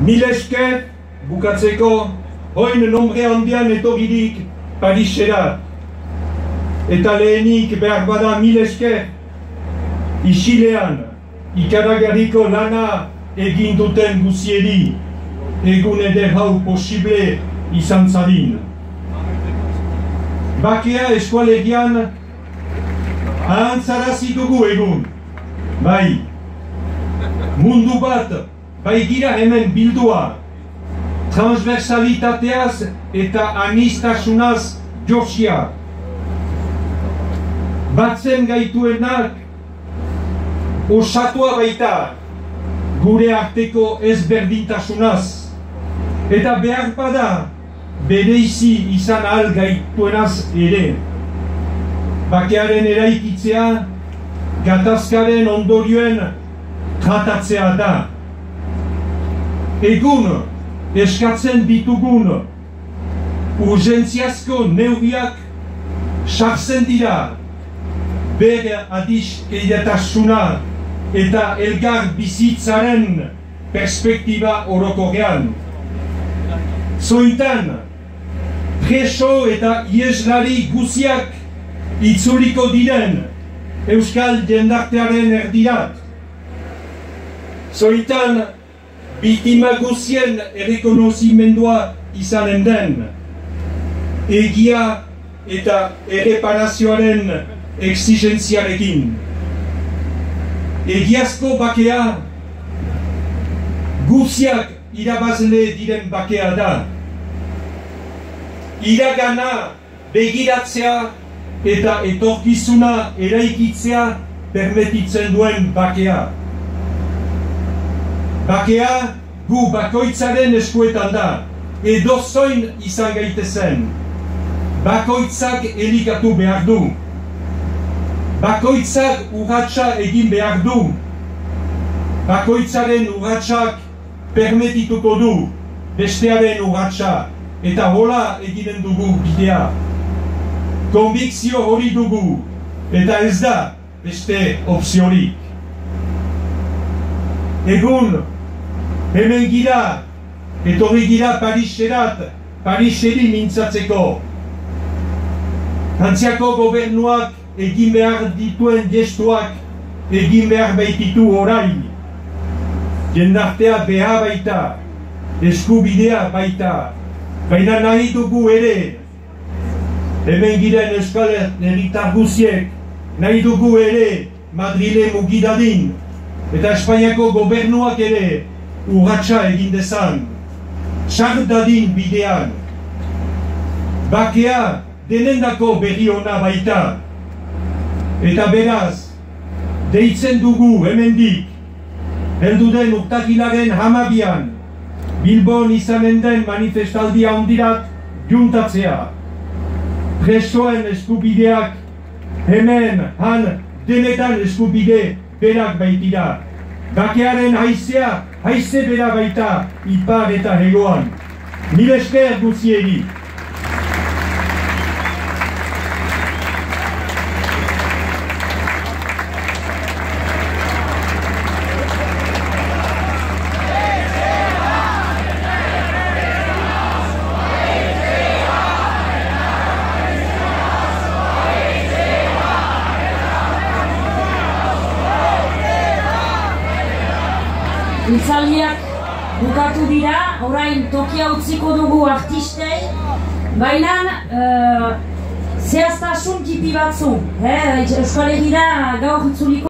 Mil esker, bukatzeko, hoin nombre handian etorririk Parisera. Eta lehenik behar bada mil esker, isilean, ikaragarriko lana egin duten guzieri, egun eder hau posible izan zadin. Bakea eskualegian ahantzarazi dugu egun, bai, mundu bat, bai gira hemen bildua, transversalitateaz eta anistasunaz josia. Batzen gaituenak osatua baita gure arteko ezberdintasunaz. Eta behar bada bereizi izan ahal gaituenaz ere. Bakearen eraikitzea gatazkaren ondorioen tratatzea da egun eskatzen ditugun urgentziazko neuriak sartzen dira ber adiz eiatasuna eta elgar bizitzaren perspektiba orokorrean. Zointan, preso eta ieslari guziak itzuliko diren Euskal jendartearen erdirat. Zointan, biktima guzien errekonozimendua izanen den. Egia eta erreparazioaren exigentziarekin. Egiazko bakea guziak irabazle diren bakea da. Iragana begiratzea eta etorkizuna eraikitzea permetitzen duen bakea. Bakea gu bakoitzaren eskuetan da, edo zoin izan gaitezen. Bakoitzak elikatu behar du. Bakoitzak urratxa egin behar du. Bakoitzaren urratxak permetituko du bestearen urratxa. Eta hola eginen dugu bidea. Konbikzio hori dugu. Eta ez da beste opziorik. Egun, hemen gira, etorri gira Pariserat, Pariseri mintzatzeko. Kantziako gobernuak egin behar dituen gestuak egin behar baititu orain. Jendartea beha baita, eskubidea baita, baina nahi dugu ere. Hemen giren euskal herritar guziek, nahi dugu ere Madrile mugidadin, eta Espainiako gobernuak ere urratxa egin dezan, sar dadin bidean. Bakea denendako berri ona baita. Eta beraz, deitzen dugu hemendik, heldu den urtakilaren hamabian, Bilbon izanen den manifestaldia ondirat juntatzea. Presoen eskubideak hemen, han, denetan eskubide berak baitira. Bakearen haizea, haize bera baita ipar eta hegoan. Mil esker guzieri. Itzaldiak bukatu dira, orain tokia utziko dugu artistei, baina uh, zehaztasun tipi batzu, eh? Euskal Herri da gaur itzuliko